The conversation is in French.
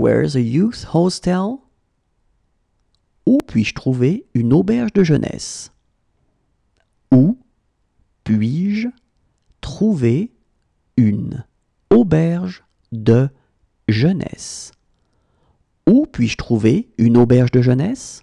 Where's a youth hostel? Où puis-je trouver une auberge de jeunesse? Où puis-je trouver une auberge de jeunesse? Où puis-je trouver une auberge de jeunesse?